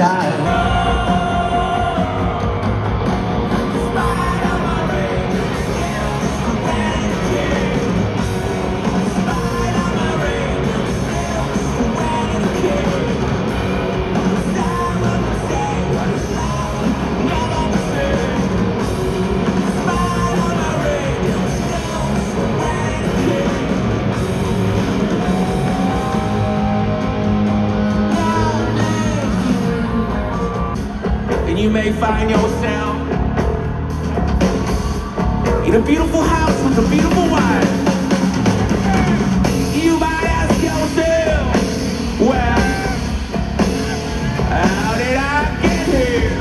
die. You may find yourself in a beautiful house with a beautiful wife. You might ask yourself, well, how did I get here?